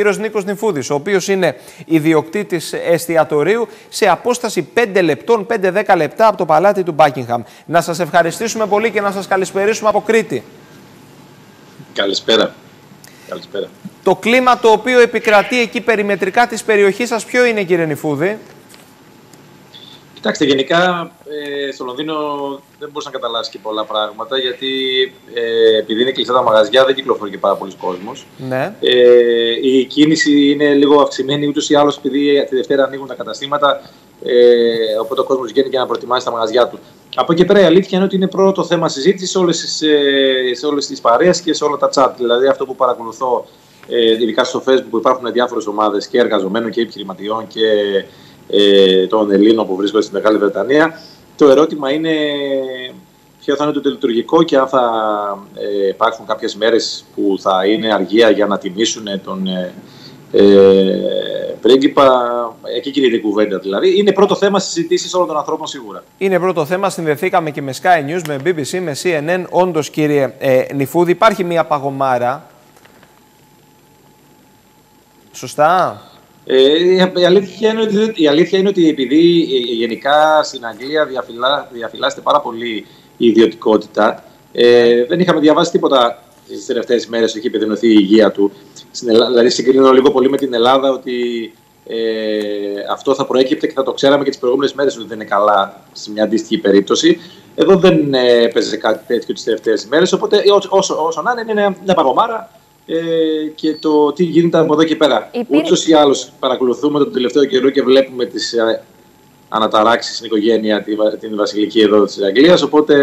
κύριος Νίκος Νιφούδης, ο οποίος είναι ιδιοκτήτης εστιατορίου σε απόσταση 5 λεπτών, 5-10 λεπτά από το παλάτι του Μπάκιγχαμ. Να σας ευχαριστήσουμε πολύ και να σας καλησπερίσουμε από Κρήτη. Καλησπέρα. Καλησπέρα. Το κλίμα το οποίο επικρατεί εκεί περιμετρικά της περιοχής σας ποιο είναι κύριε Νιφούδη; Κοιτάξτε, γενικά ε, στο Λονδίνο δεν μπορούσα να καταλάβεις και πολλά πράγματα γιατί ε, επειδή είναι κλειστά τα μαγαζιά δεν κυκλοφορεί και πάρα πολλοί κόσμος. Ναι. Ε, η κίνηση είναι λίγο αυξημένη ούτως ή άλλως επειδή τη Δευτέρα ανοίγουν τα καταστήματα. Ε, οπότε ο κόσμος βγαίνει για να προετοιμάσει τα μαγαζιά του. Από εκεί πέρα η αλήθεια είναι ότι είναι πρώτο θέμα συζήτησης σε όλες τις ε, παρέες και σε όλα τα chat. Δηλαδή αυτό που παρακολουθώ, ε, ειδικά στο Facebook που υπάρχουν διάφορες ομάδες και εργαζομένων και επιχειρηματιών και ε, των Ελλήνων που βρίσκονται στη Μεγάλη Βρετανία. Το ερώτημα είναι ποιο θα είναι το λειτουργικό και αν θα ε, υπάρχουν κάποιες μέρες που θα είναι αργία για να τιμήσουν τον ε, ε, πρίγκιπα. Εκεί κινείται η κουβέντα δηλαδή. Είναι πρώτο θέμα συζητήσεις όλων των ανθρώπων σίγουρα. Είναι πρώτο θέμα. Συνδεθήκαμε και με Sky News, με BBC, με CNN. Όντως, κύριε ε, Νιφούδη, υπάρχει μια παγωμάρα. Σωστά; Ε, η, αλήθεια είναι ότι, η αλήθεια είναι ότι επειδή ε, γενικά στην Αγγλία διαφυλά, διαφυλάσσεται πάρα πολύ η ιδιωτικότητα, ε, δεν είχαμε διαβάσει τίποτα τις τελευταίες μέρες έχει επιδεινωθεί η υγεία του. Δηλαδή, συγκρίνω λίγο πολύ με την Ελλάδα ότι ε, αυτό θα προέκυπτε και θα το ξέραμε και τις προηγούμενες μέρες ότι δεν είναι καλά σε μια αντίστοιχη περίπτωση. Εδώ δεν ε, έπαιζε κάτι τέτοιο τις τελευταίες μέρες. Οπότε, όσο, όσο να είναι, είναι μια παγωμάρα ε, και το τι γίνεται από εδώ και πέρα. Υπήρ... Ούτως ή άλλως παρακολουθούμε τον τελευταίο καιρό και βλέπουμε τις ε, αναταράξεις στην οικογένεια, την βασιλική εδώ της Αγγλίας. Οπότε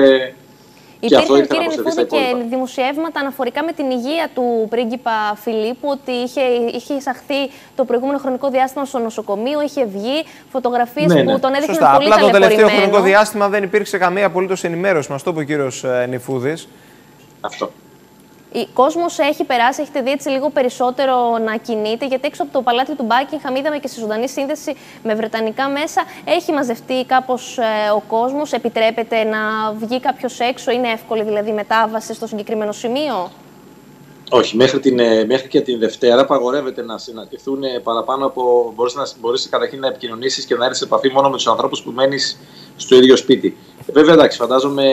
Υπήρχε, κύριε Νιφούδη, και δημοσιεύματα αναφορικά με την υγεία του πρίγκιπα Φιλίππου, ότι είχε, είχε εισαχθεί το προηγούμενο χρονικό διάστημα στο νοσοκομείο, είχε βγει φωτογραφίες ναι, ναι. που τον έδειχναν Σωστά. πολύ Απλά το τελευταίο χρονικό διάστημα δεν υπήρξε καμία απολύτως ενημέρωση. Μας το είπε ο κύριος ε, Νιφούδη. Αυτό ο κόσμος έχει περάσει, έχετε δει έτσι λίγο περισσότερο να κινείται, γιατί έξω από το παλάτι του Μπάκινγχαμ είδαμε και στη ζωντανή σύνδεση με βρετανικά μέσα. Έχει μαζευτεί κάπως ε, ο κόσμος, επιτρέπεται να βγει κάποιος έξω, είναι εύκολη δηλαδή μετάβαση στο συγκεκριμένο σημείο; Όχι, μέχρι, την, ε, μέχρι και την Δευτέρα απαγορεύεται να συναντηθούν παραπάνω από. Μπορείς να μπορείς καταρχήν να επικοινωνήσεις και να έρθεις σε επαφή μόνο με τους ανθρώπους που μένεις στο ίδιο σπίτι. Ε, βέβαια, εντάξει, φαντάζομαι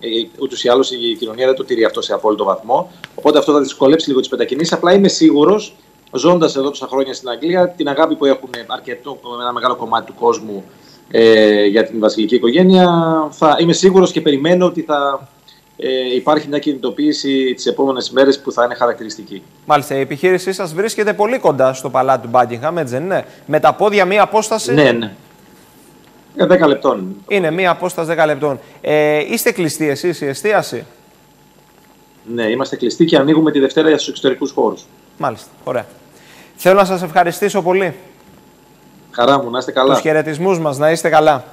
ε, ε, ούτως ή άλλως η κοινωνία δεν το τηρεί αυτό σε απόλυτο βαθμό. Οπότε αυτό θα δυσκολέψει λίγο τις μετακινήσει. Απλά είμαι σίγουρος, ζώντας εδώ τόσα χρόνια στην Αγγλία, την αγάπη που έχουν αρκετό, ένα μεγάλο κομμάτι του κόσμου ε, για την βασιλική οικογένεια, θα, είμαι σίγουρος και περιμένω ότι θα ε, υπάρχει μια κινητοποίηση τις επόμενες μέρες που θα είναι χαρακτηριστική. Μάλιστα, η επιχείρησή σας βρίσκεται πολύ κοντά στο παλάτι του Μπάγκιγχαμ, έτσι δεν είναι; Με τα πόδια μία απόσταση; Ναι, ναι. Για 10 λεπτών. Είναι μία απόσταση 10 λεπτών. Ε, είστε κλειστοί εσείς η εστίαση; Ναι, είμαστε κλειστοί και ανοίγουμε τη Δευτέρα για στου εξωτερικούς χώρους. Μάλιστα. Ωραία. Θέλω να σας ευχαριστήσω πολύ. Χαρά μου, να είστε καλά. Τους χαιρετισμούς μας, να είστε καλά.